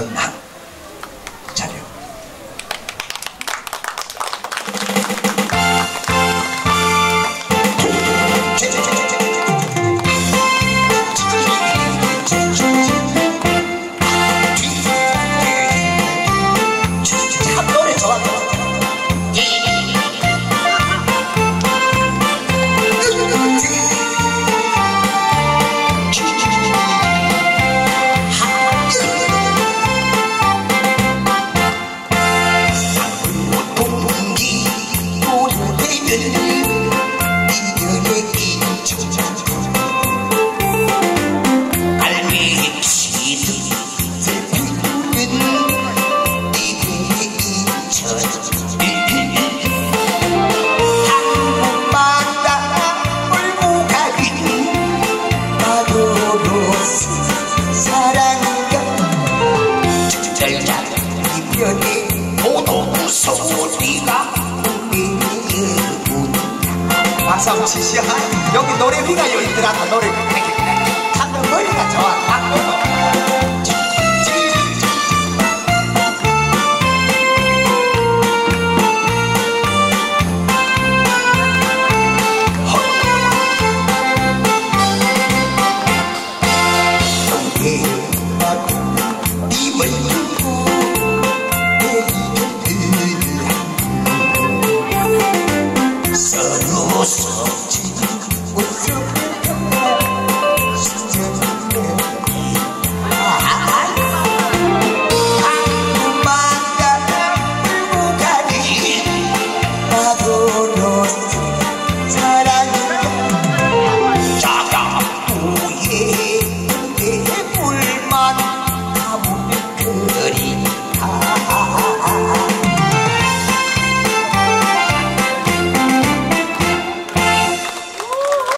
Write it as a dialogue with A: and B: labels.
A: Pag 사랑과 절자 이별의 모두 소리가 치시오 여기 노래비가 여기 있더라 노래비 참 머리가 좋아 lost.